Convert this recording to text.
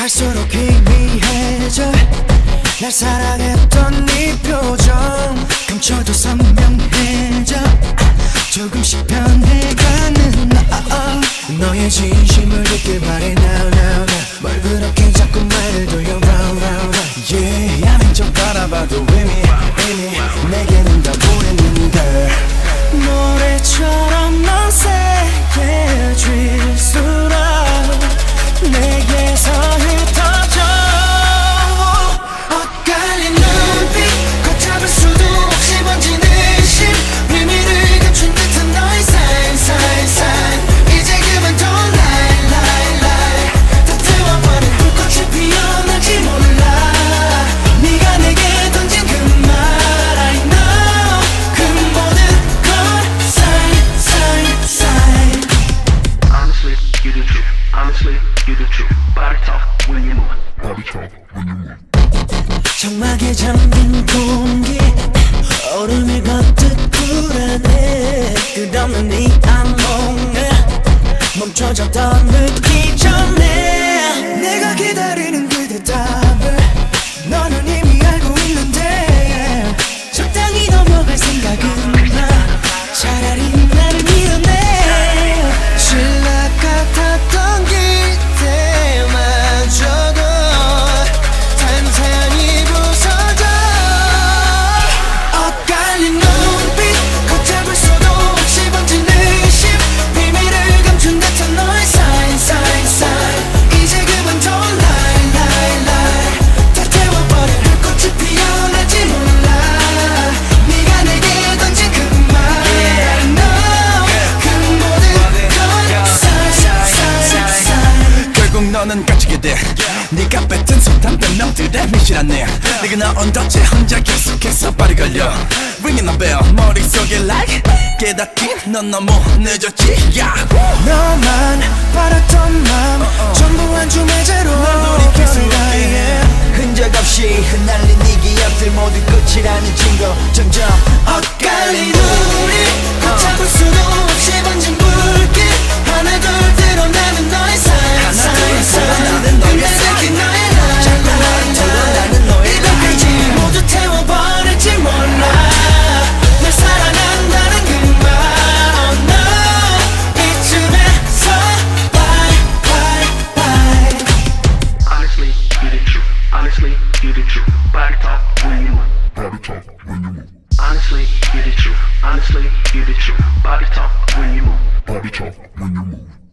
갈수록 희미해져. 날 사랑했던 네 표정 감춰도 선명해져. 조금씩 변해가는 나 너의 진심을 듣길 바래. Now now now. 뭘 그렇게 Honestly, you the truth. Body talk when you move. Body talk when you move. 장막에 잠긴 공기 얼음을 걷듯 불안해 끝없는 네 악몽에 멈춰졌던 너는 갇히게 돼. 네가 뱉은 소탄 변명들의 미실하네. 네가 나온 덫에 혼자 계속해서 발이 걸려. Ringing a bell 머릿속에 like 깨닫기 넌 너무 늦었지. Yeah. 너만 바랐던 맘 전부 한 줌의 제로 돌이킬 수 없게 해. 흔적 없이 흩날린 네 기억들 모두 끝이라는 증거. 점점 talk when you move. Honestly, you the truth. Honestly, you the truth. Body talk when you move. Body talk when you move.